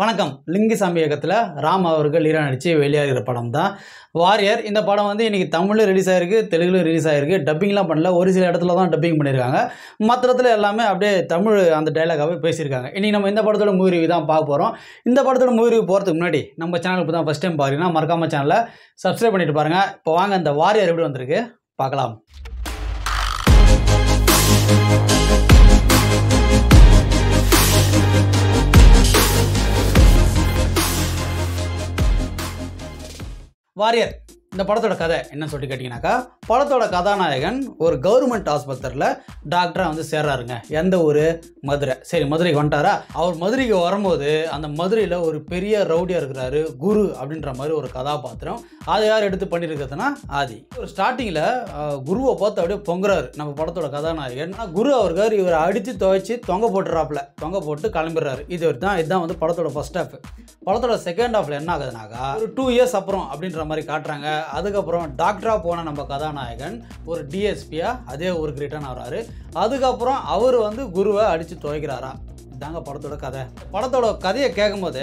வணக்கம். லிங்குசாமி இயக்கத்தில் ராம் அவர்கள் ஹீரோ நடித்து வெளியாகிற படம் தான். வாரியர் இந்த படம் வந்து இன்றைக்கி தமிழில் ரிலீஸ் ஆகிருக்கு தெலுங்குல ரிலீஸ் ஆகிருக்கு டப்பிங்லாம் பண்ணல ஒரு சில இடத்துல தான் டப்பிங் பண்ணியிருக்காங்க மற்ற இடத்துல எல்லாமே அப்படியே தமிழ் அந்த டைலாகாகவே பேசியிருக்காங்க. இன்றைக்கி நம்ம இந்த படத்தோட மூவி ரிவ்யூ தான் பார்க்க போகிறோம் இந்த படத்தோட மூவி ரிவ்யூ போகிறதுக்கு முன்னாடி நம்ம சேனலுக்கு தான் ஃபஸ்ட் டைம் பார்க்குறீங்கன்னா மறக்காம சேனலை சப்ஸ்கிரைப் பண்ணிட்டு பாருங்கள் இப்போ வாங்க இந்த வாரியர் எப்படி வந்திருக்கு? பார்க்கலாம். வாரியர் இந்த படத்தோட கதை என்ன சொல்லி கேட்டிங்கனாக்கா படத்தோட கதாநாயகன் ஒரு கவர்மெண்ட் ஆஸ்பத்திரியில் டாக்டராக வந்து சேர்றாருங்க. எந்த ஊர்? மதுரை. சரி மதுரைக்கு வந்துட்டாரா? அவர் மதுரைக்கு வரும்போது அந்த மதுரையில் ஒரு பெரிய ரவுடியாக இருக்கிறாரு குரு அப்படின்ற மாதிரி ஒரு கதாபாத்திரம். அதை யார் எடுத்து பண்ணியிருக்கிறதுனா ஆதி. ஒரு ஸ்டார்டிங்கில் குருவை பார்த்து அப்படியே பொங்குறாரு நம்ம படத்தோட கதாநாயகன். குரு அவர்கள் இவரை அடித்து துவைச்சி தொங்க போட்டுறாப்புல. தொங்க போட்டு கிளம்பிடுறாரு. இது தான் இதுதான் வந்து படத்தோட ஃபஸ்ட் ஹாஃப் படத்தோட செகண்ட் ஹாஃபில் என்ன ஆகுதுனாக்கா ஒரு டூ இயர்ஸ் அப்புறம் அப்படின்ற மாதிரி காட்டுறாங்க. அதுக்கப்புறம் டாக்டராக போன நம்ம கதாநாயகன் ஒரு டிஎஸ்பியா அதே ஊருக்கு ரிட்டர்ன் ஆகிறாரு. அதுக்கப்புறம் அவர் வந்து குருவை அடித்து துவைக்கிறாரா? தாங்க படத்தோட கதை. படத்தோட கதையை கேட்கும்போது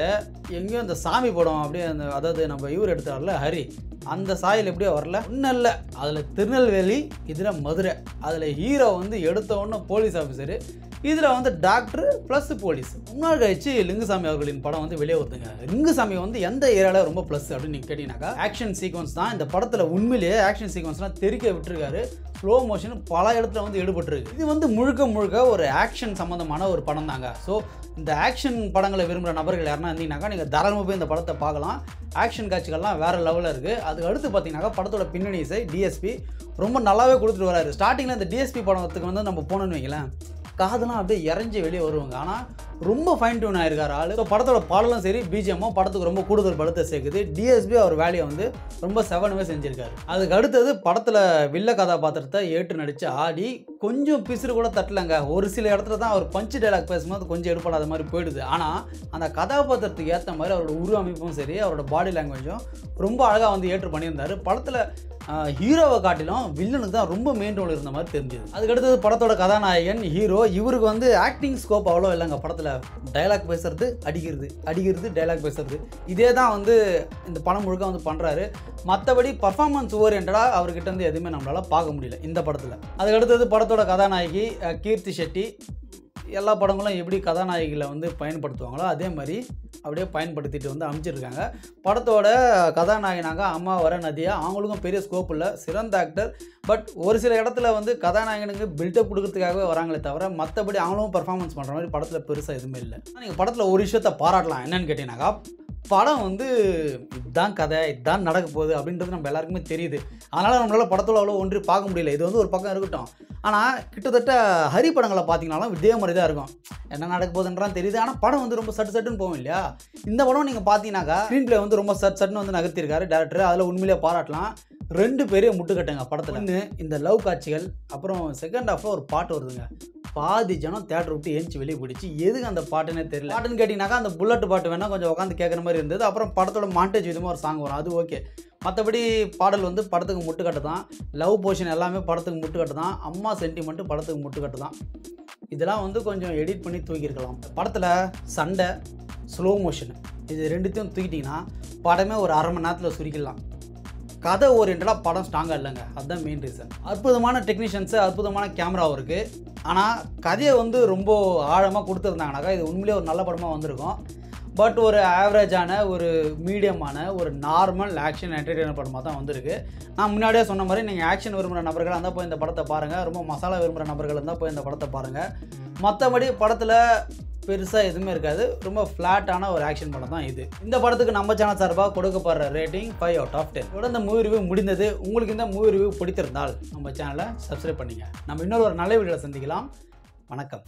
எங்கேயும் இந்த சாமி படம் அப்படியே அந்த அதாவது நம்ம இவர் எடுத்தார்ல ஹரி அந்த சாயல் எப்படியோ வரல. ஒன்றும் இல்லை. அதில் திருநெல்வேலி இதில் மதுரை. அதில் ஹீரோ வந்து எடுத்த உடனே போலீஸ் ஆஃபீஸரு இதில் வந்து டாக்டர் ப்ளஸ் போலீஸ் முன்னாள் கழிச்சு லிங்குசாமி அவர்களின் படம் வந்து வெளியே வருதுங்க. லிங்குசாமி வந்து எந்த ஏரியாவில் ரொம்ப ப்ளஸ் அப்படின்னு நீங்கள் கேட்டிங்கனாக்கா ஆக்ஷன் சீக்வன்ஸ் தான் இந்த படத்தில் உண்மையிலேயே ஆக்ஷன் சீக்வன்ஸ்லாம் தெறிக்க விட்டுருக்காரு. ஸ்லோ மோஷன் பல இடத்துல வந்து ஈடுபட்டிருக்கு. இது வந்து முழுக்க முழுக்க ஒரு ஆக்ஷன் சம்மந்தமான ஒரு படம் தாங்க. ஸோ இந்த ஆக்ஷன் படங்களை விரும்புகிற நபர்கள் யாருன்னா இருந்தீங்கன்னாக்கா நீங்கள் தாராளமாக போய் இந்த படத்தை பார்க்கலாம். ஆக்ஷன் காட்சிகள்லாம் வேறு லெவலில் இருக்குது அதுக்கு அடுத்து பார்த்தீங்கன்னாக்கா படத்தோட பின்னணி இசை டிஎஸ்பி ரொம்ப நல்லாவே கொடுத்துட்டு வராரு. ஸ்டார்டிங்கில் இந்த டிஎஸ்பி படத்துக்கு வந்து நம்ம போனோம்னு வைங்களேன். காதெல்லாம் அப்படியே இறஞ்சி வெளியே வருவாங்க. ஆனால் ரொம்ப ஃபைன் டியூன் ஆயிருக்காரு ஆள். ஸோ படத்தோட பாடலும் சரி பிஜிஎம்மும் படத்துக்கு ரொம்ப கூடுதல் படத்தை சேர்க்குது. டிஎஸ்பி அவர் வேலையை வந்து ரொம்ப செவனவே செஞ்சிருக்காரு. அதுக்கு அடுத்தது படத்தில் வில்ல கதாபாத்திரத்தை ஏற்று நடித்து ஆடி கொஞ்சம் பிசுறு கூட தட்டலங்க. ஒரு சில இடத்துல தான் அவர் பஞ்சு டைலாக் பேசும்போது கொஞ்சம் எடுப்படாத மாதிரி போயிடுது. ஆனால் அந்த கதாபாத்திரத்துக்கு ஏற்ற மாதிரி அவரோட உரு அமைப்பும் சரி அவரோட பாடி லாங்குவேஜும் ரொம்ப அழகாக வந்து ஏற்று பண்ணியிருந்தார். படத்தில் ஹீரோவை காட்டிலும் வில்லனுக்கு தான் ரொம்ப மெயின் ரோல் இருந்த மாதிரி தெரிஞ்சது. அதுக்கடுத்தது படத்தோட கதாநாயகன் ஹீரோ இவருக்கு வந்து ஆக்டிங் ஸ்கோப் அவ்வளோ இல்லைங்க படத்தில். டைலாக் பேசுறது அடிக்கிறது அடிக்கிறது டைலாக் பேசுறது. இதே தான் வந்து இந்த படம் முழுக்க வந்து பண்ணுறாரு மற்றபடி பர்ஃபார்மன்ஸ் ஓரியன்டாக அவர்கிட்ட வந்து எதுவுமே நம்மளால் பார்க்க முடியல இந்த படத்தில். அதுக்கடுத்தது படத்தோட கதாநாயகி கீர்த்தி ஷெட்டி. எல்லா படங்களும் எப்படி கதாநாயகிகளை வந்து பயன்படுத்துவாங்களோ அதே மாதிரி அப்படியே பயன்படுத்திட்டு வந்து அமைச்சிருக்காங்க. படத்தோட கதாநாயகனாக அம்மா வர நதியா அவங்களுக்கும் பெரிய ஸ்கோப் இல்லை சிறந்த ஆக்டர் பட் ஒரு சில இடத்துல வந்து கதாநாயகனுக்கு பில்டப் கொடுக்கறதுக்காகவே வராங்களே தவிர மற்றபடி அவங்களும் பர்ஃபார்மன்ஸ் பண்ணுற மாதிரி படத்தில் பெருசாக எதுவுமே இல்லை. நீங்கள் படத்தில் ஒரு விஷயத்தை பாராட்டலாம். என்னன்னு கேட்டிங்கனாக்கா படம் வந்து இதுதான் கதை இதுதான் நடக்க போகுது அப்படின்றது நம்ம எல்லாருக்குமே தெரியுது. அதனால் நம்மளால் படத்தோட அவ்வளோ ஒன்று பார்க்க முடியல. இது வந்து ஒரு பக்கம் இருக்கட்டும். ஆனால் கிட்டத்தட்ட ஹரி படங்களை பார்த்தீங்கனாலும் இதே மாதிரி தான் இருக்கும். என்ன நடக்க போகுதுன்றான் தெரியுது. ஆனால் படம் வந்து ரொம்ப சட்டு சட்டுன்னு போகும் இல்லையா? இந்த படம் நீங்கள் பார்த்தீங்கன்னாக்கா ஸ்க்ரீன் பிளே வந்து ரொம்ப சட் சட்டுன்னு வந்து நகர்த்திருக்காரு டேரக்டர் அதில் உண்மையிலேயே பாராட்டலாம். ரெண்டு பெரிய முட்டுக்கட்டுங்க படத்தில். இந்த லவ் காட்சிகள் அப்புறம் செகண்ட் ஹாஃபில் ஒரு பாட்டு வருதுங்க. பாதி ஜனம் தேட்டர் விட்டு ஏஞ்சி வெளியே பிடிச்சி எதுக்கு அந்த பாட்டுன்னே தெரியல. பாட்டுன்னு கேட்டிங்கனாக்கா அந்த புல்லட் பாட்டு வேணால் கொஞ்சம் உட்காந்து கேட்குற மாதிரி இருந்தது. அப்புறம் படத்தோட மாண்டேஜ் விதமாக ஒரு சாங் வரும். அது ஓகே மற்றபடி பாடல் வந்து படத்துக்கு முட்டுக்கட்டு தான் லவ் போர்ஷன் எல்லாமே படத்துக்கு முட்டுக்கட்டு தான் அம்மா சென்டிமெண்ட்டு படத்துக்கு முட்டுக்கட்டு தான் இதெல்லாம் வந்து கொஞ்சம் எடிட் பண்ணி தூக்கியிருக்கலாம். படத்தில் சண்டை ஸ்லோ மோஷன் இது ரெண்டுத்தையும் தூக்கிட்டிங்கன்னா படமே ஒரு அரை மணி நேரத்தில் சுருக்கிடலாம். கதை ஓரியன்டாக படம் ஸ்ட்ராங்காக இல்லைங்க. அதுதான் மெயின் ரீசன் அற்புதமான டெக்னீஷியன்ஸு அற்புதமான கேமராவும் இருக்குது ஆனால் கதையை வந்து ரொம்ப ஆழமாக கொடுத்துருந்தாங்கனாக்கா இது உண்மையிலேயே ஒரு நல்ல படமாக வந்திருக்கும். பட் ஒரு ஆவரேஜான ஒரு மீடியமான ஒரு நார்மல் ஆக்ஷன் என்டர்டெயினர் படமாக தான் வந்திருக்கு. நான் முன்னாடியே சொன்ன மாதிரி நீங்கள் ஆக்ஷன் விரும்புகிற நபர்களாக இருந்தால் போய் இந்த படத்தை பாருங்கள் ரொம்ப மசாலா விரும்புகிற நபர்கள் இருந்தால் போய் இந்த படத்தை பாருங்கள் மற்றபடி படத்தில் பெருசாக எதுவுமே இருக்காது. ரொம்ப ஃப்ளாட்டான ஒரு ஆக்ஷன் படம் தான் இது. இந்த படத்துக்கு நம்ம சேனல் சார்பாக கொடுக்கப்படுற rating five out of ten இதோட இந்த மூவி ரிவ்யூ முடிந்தது. உங்களுக்கு இந்த மூவி ரிவ்யூ பிடித்திருந்தால் நம்ம சேனலை சப்ஸ்கிரைப் பண்ணிங்க. நம்ம இன்னொரு ஒரு நல்ல வீடியோவில் சந்திக்கலாம். வணக்கம்.